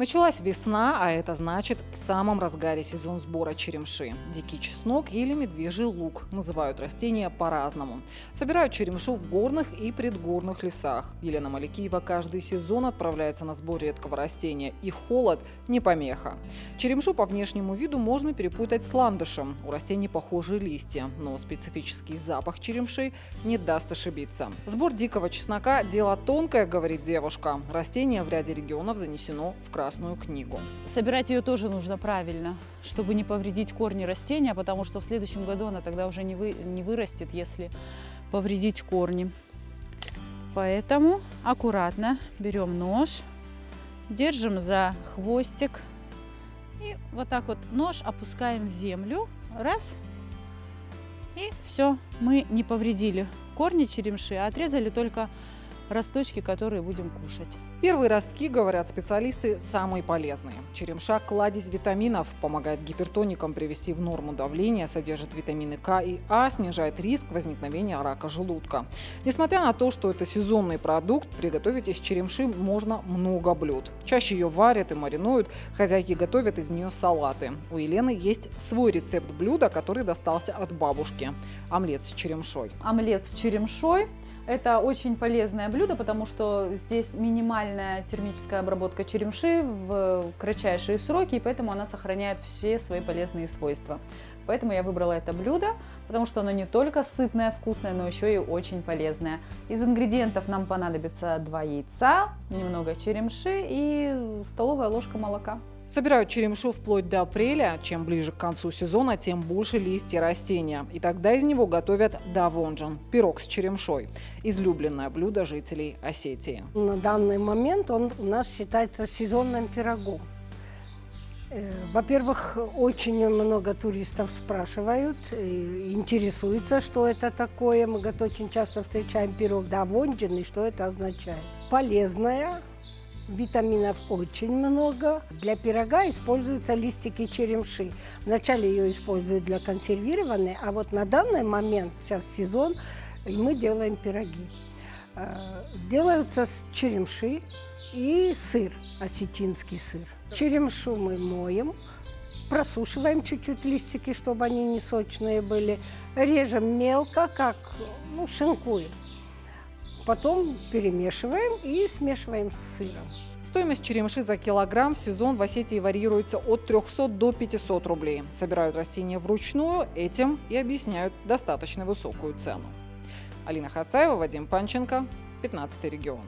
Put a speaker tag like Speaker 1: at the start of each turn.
Speaker 1: Началась весна, а это значит в самом разгаре сезон сбора черемши. Дикий чеснок или медвежий лук называют растения по-разному. Собирают черемшу в горных и предгорных лесах. Елена Маликиева каждый сезон отправляется на сбор редкого растения, и холод не помеха. Черемшу по внешнему виду можно перепутать с ландышем. У растений похожие листья, но специфический запах черемши не даст ошибиться. Сбор дикого чеснока – дело тонкое, говорит девушка. Растение в ряде регионов занесено в красную Красную книгу.
Speaker 2: Собирать ее тоже нужно правильно, чтобы не повредить корни растения, потому что в следующем году она тогда уже не, вы, не вырастет, если повредить корни. Поэтому аккуратно берем нож, держим за хвостик и вот так вот нож опускаем в землю. Раз. И все, мы не повредили корни черемши, а отрезали только росточки, которые будем кушать.
Speaker 1: Первые ростки, говорят специалисты, самые полезные. Черемша – кладезь витаминов, помогает гипертоникам привести в норму давление, содержит витамины К и А, снижает риск возникновения рака желудка. Несмотря на то, что это сезонный продукт, приготовить из черемши можно много блюд. Чаще ее варят и маринуют, хозяйки готовят из нее салаты. У Елены есть свой рецепт блюда, который достался от бабушки – омлет с черемшой.
Speaker 2: Омлет с черемшой – это очень полезное блюдо, потому что здесь минимальная термическая обработка черемши в кратчайшие сроки, и поэтому она сохраняет все свои полезные свойства. Поэтому я выбрала это блюдо, потому что оно не только сытное, вкусное, но еще и очень полезное. Из ингредиентов нам понадобится 2 яйца, немного черемши и столовая ложка молока.
Speaker 1: Собирают черемшу вплоть до апреля. Чем ближе к концу сезона, тем больше листья растения. И тогда из него готовят давонджан – пирог с черемшой. Излюбленное блюдо жителей Осетии.
Speaker 3: На данный момент он у нас считается сезонным пирогом. Э, во-первых, очень много туристов спрашивают, интересуются, что это такое. Мы очень часто встречаем пирог давонджин и что это означает. Полезное, Витаминов очень много. Для пирога используются листики черемши. Вначале ее используют для консервирования, а вот на данный момент, сейчас сезон, и мы делаем пироги. Э, делаются черемши и сыр, осетинский сыр. Черемшу мы моем, просушиваем чуть-чуть листики, чтобы они не сочные были. Режем мелко, как ну, шинкуем. Потом перемешиваем и смешиваем с сыром.
Speaker 1: Стоимость черемши за килограмм в сезон в Осетии варьируется от 300 до 500 рублей. Собирают растения вручную, этим и объясняют достаточно высокую цену. Алина Хасаева, Вадим Панченко, 15 регион.